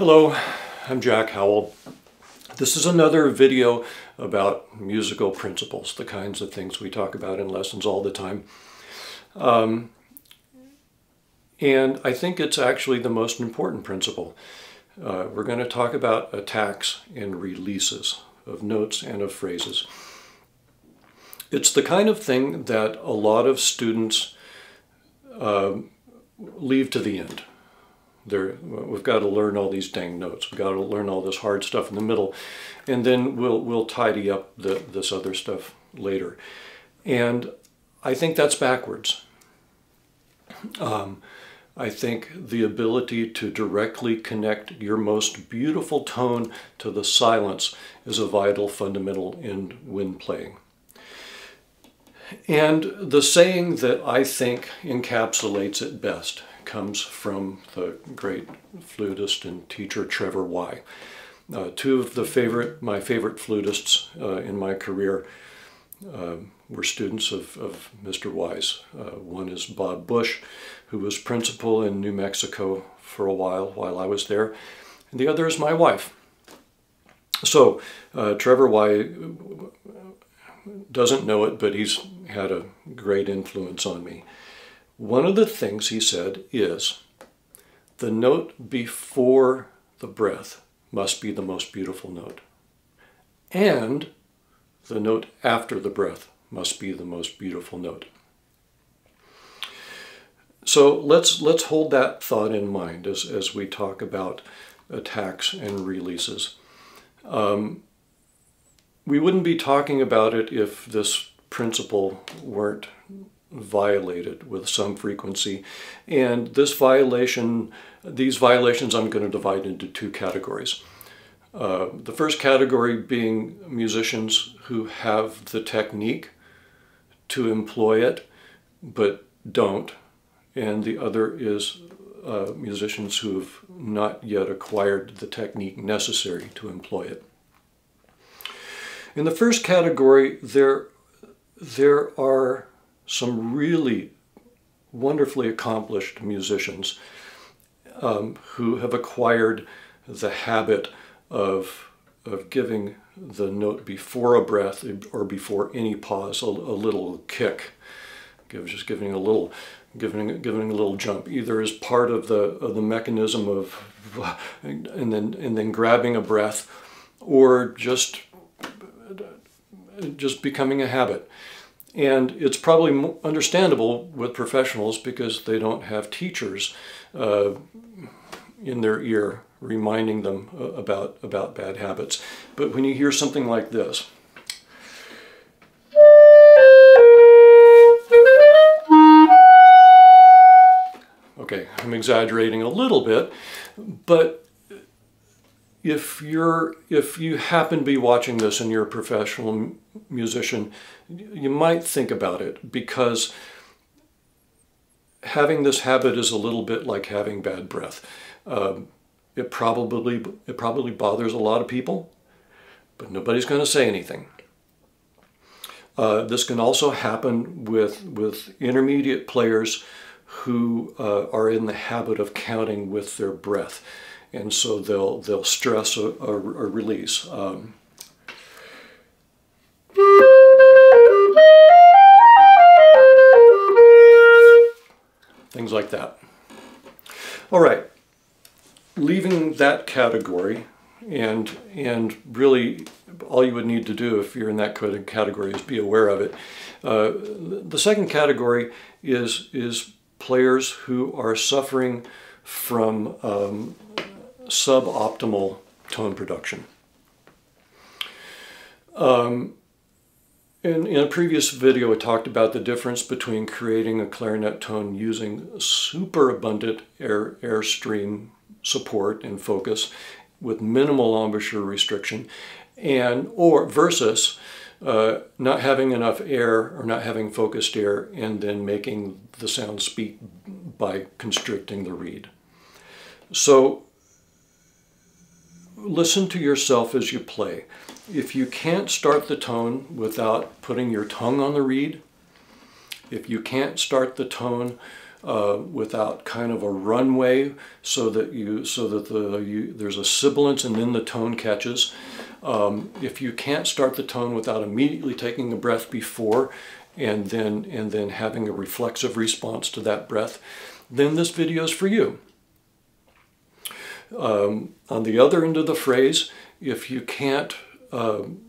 Hello, I'm Jack Howell. This is another video about musical principles, the kinds of things we talk about in lessons all the time. Um, and I think it's actually the most important principle. Uh, we're going to talk about attacks and releases of notes and of phrases. It's the kind of thing that a lot of students uh, leave to the end there, we've got to learn all these dang notes. We've got to learn all this hard stuff in the middle, and then we'll we'll tidy up the, this other stuff later. And I think that's backwards. Um, I think the ability to directly connect your most beautiful tone to the silence is a vital fundamental in wind playing. And the saying that I think encapsulates it best comes from the great flutist and teacher Trevor Wye. Uh, two of the favorite, my favorite flutists uh, in my career uh, were students of, of Mr. Wye's. Uh, one is Bob Bush, who was principal in New Mexico for a while while I was there, and the other is my wife. So uh, Trevor Wye doesn't know it, but he's had a great influence on me. One of the things he said is the note before the breath must be the most beautiful note. And the note after the breath must be the most beautiful note. So let's, let's hold that thought in mind as, as we talk about attacks and releases. Um, we wouldn't be talking about it if this principle weren't violated with some frequency. And this violation, these violations I'm going to divide into two categories. Uh, the first category being musicians who have the technique to employ it, but don't. And the other is uh, musicians who have not yet acquired the technique necessary to employ it. In the first category, there, there are some really wonderfully accomplished musicians um, who have acquired the habit of, of giving the note before a breath or before any pause a, a little kick, Give, just giving a little giving giving a little jump either as part of the of the mechanism of and then and then grabbing a breath or just just becoming a habit and it's probably understandable with professionals because they don't have teachers uh, in their ear reminding them uh, about, about bad habits. But when you hear something like this, okay, I'm exaggerating a little bit, but if you're if you happen to be watching this and you're a professional musician you might think about it because having this habit is a little bit like having bad breath. Um, it probably it probably bothers a lot of people but nobody's going to say anything. Uh, this can also happen with with intermediate players who uh, are in the habit of counting with their breath and so they'll they'll stress a, a, a release. Um, things like that. All right, leaving that category, and and really all you would need to do if you're in that category is be aware of it. Uh, the second category is is players who are suffering from um, suboptimal tone production. Um, in, in a previous video, I talked about the difference between creating a clarinet tone using superabundant air, airstream support and focus with minimal embouchure restriction and or versus uh, not having enough air or not having focused air and then making the sound speak by constricting the reed. So listen to yourself as you play. If you can't start the tone without putting your tongue on the reed, if you can't start the tone uh, without kind of a runway so that you so that the you, there's a sibilance and then the tone catches. Um, if you can't start the tone without immediately taking a breath before and then and then having a reflexive response to that breath, then this video is for you. Um, on the other end of the phrase, if you can't um,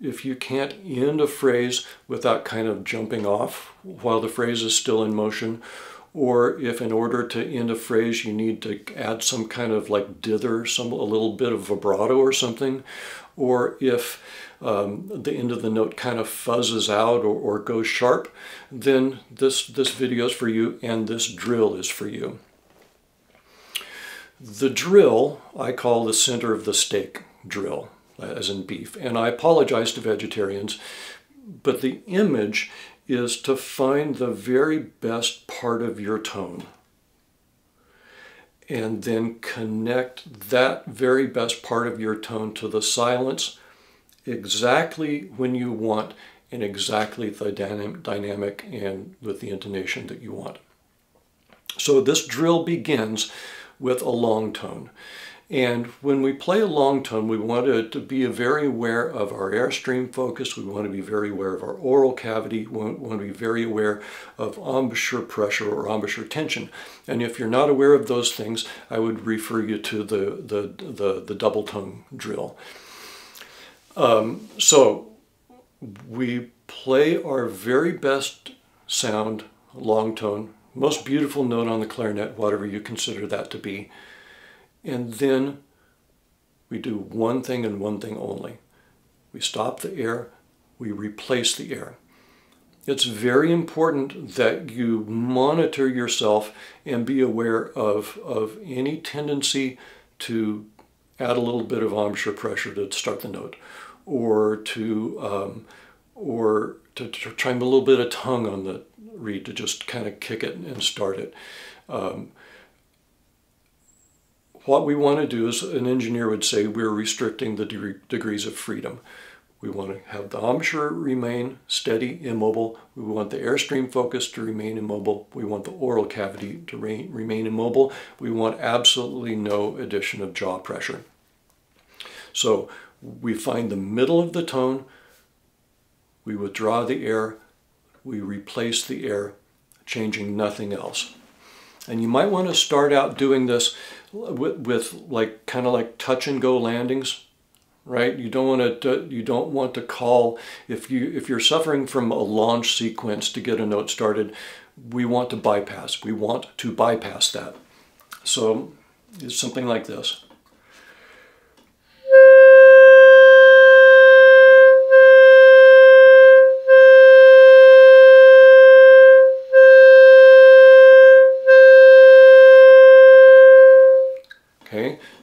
if you can't end a phrase without kind of jumping off while the phrase is still in motion, or if in order to end a phrase you need to add some kind of like dither, some a little bit of vibrato or something, or if um, the end of the note kind of fuzzes out or, or goes sharp, then this, this video is for you and this drill is for you. The drill I call the center of the steak drill, uh, as in beef. And I apologize to vegetarians, but the image is to find the very best part of your tone and then connect that very best part of your tone to the silence exactly when you want and exactly the dynamic and with the intonation that you want. So this drill begins with a long tone. And when we play a long tone, we want to, to, be very aware of our airstream focus. We want to be very aware of our oral cavity. We want, want to be very aware of embouchure pressure or embouchure tension. And if you're not aware of those things, I would refer you to the, the, the, the double tone drill. Um, so we play our very best sound, long tone, most beautiful note on the clarinet, whatever you consider that to be. And then we do one thing and one thing only. We stop the air, we replace the air. It's very important that you monitor yourself and be aware of, of any tendency to add a little bit of embouchure pressure to start the note or to um, or to, to, try a little bit of tongue on the reed to just kind of kick it and start it. Um, what we want to do is an engineer would say we're restricting the de degrees of freedom. We want to have the embouchure remain steady, immobile. We want the airstream focus to remain immobile. We want the oral cavity to re remain immobile. We want absolutely no addition of jaw pressure. So we find the middle of the tone, we withdraw the air, we replace the air, changing nothing else. And you might want to start out doing this with, with like kind of like touch and go landings right? You don't want to you don't want to call if you if you're suffering from a launch sequence to get a note started we want to bypass we want to bypass that. So it's something like this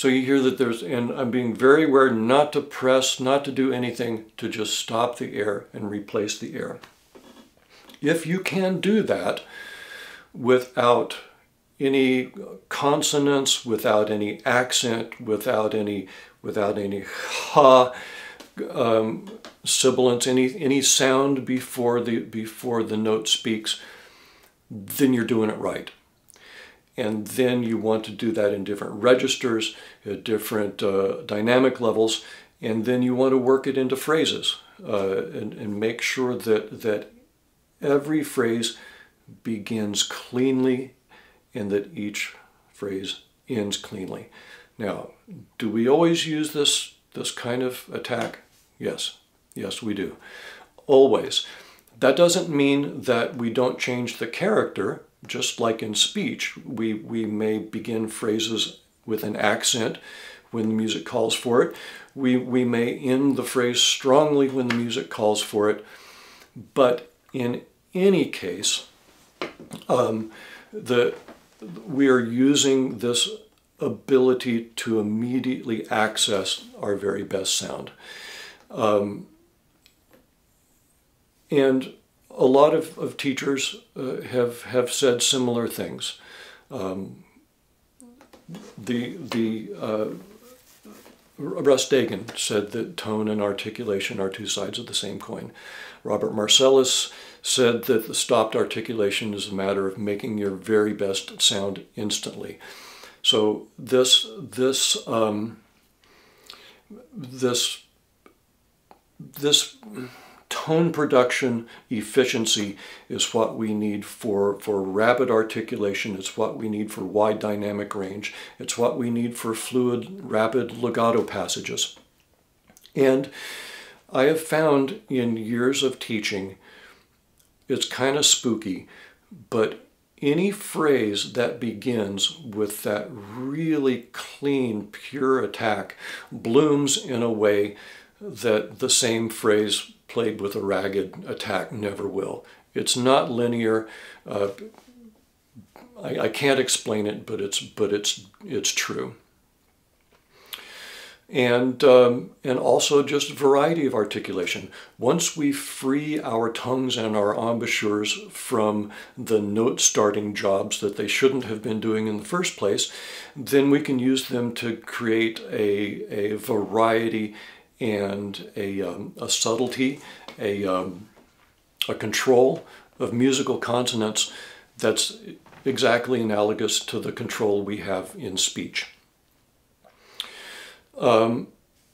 So you hear that there's, and I'm being very aware not to press, not to do anything, to just stop the air and replace the air. If you can do that without any consonants, without any accent, without any, without any ha, um, sibilance, any, any sound before the, before the note speaks, then you're doing it right and then you want to do that in different registers, at different uh, dynamic levels, and then you want to work it into phrases uh, and, and make sure that, that every phrase begins cleanly and that each phrase ends cleanly. Now, do we always use this, this kind of attack? Yes, yes we do, always. That doesn't mean that we don't change the character just like in speech, we, we may begin phrases with an accent when the music calls for it. We, we may end the phrase strongly when the music calls for it. But in any case, um, the, we are using this ability to immediately access our very best sound. Um, and a lot of, of teachers uh, have have said similar things. Um, the the uh, Russ Dagon said that tone and articulation are two sides of the same coin. Robert Marcellus said that the stopped articulation is a matter of making your very best sound instantly. So this this um, this this tone production efficiency is what we need for, for rapid articulation. It's what we need for wide dynamic range. It's what we need for fluid, rapid legato passages. And I have found in years of teaching, it's kind of spooky, but any phrase that begins with that really clean, pure attack blooms in a way that the same phrase played with a ragged attack never will. It's not linear. Uh, I, I, can't explain it, but it's but it's it's true. And um, and also just variety of articulation. Once we free our tongues and our embouchures from the note starting jobs that they shouldn't have been doing in the first place, then we can use them to create a, a variety and a, um, a subtlety, a, um, a control of musical consonants that's exactly analogous to the control we have in speech. Um,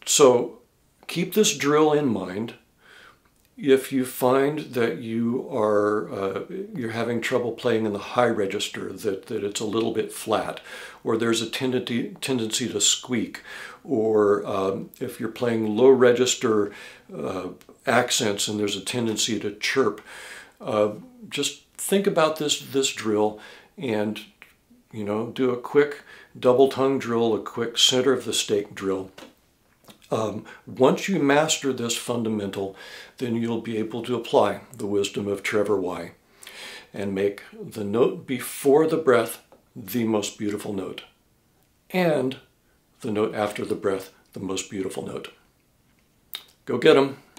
so keep this drill in mind. If you find that you are uh, you're having trouble playing in the high register, that, that it's a little bit flat, or there's a tendency, tendency to squeak, or um, if you're playing low register uh, accents and there's a tendency to chirp, uh, just think about this, this drill and you know, do a quick double tongue drill, a quick center of the steak drill. Um, once you master this fundamental, then you'll be able to apply the wisdom of Trevor Wye and make the note before the breath the most beautiful note. And the note after the breath, the most beautiful note. Go get them.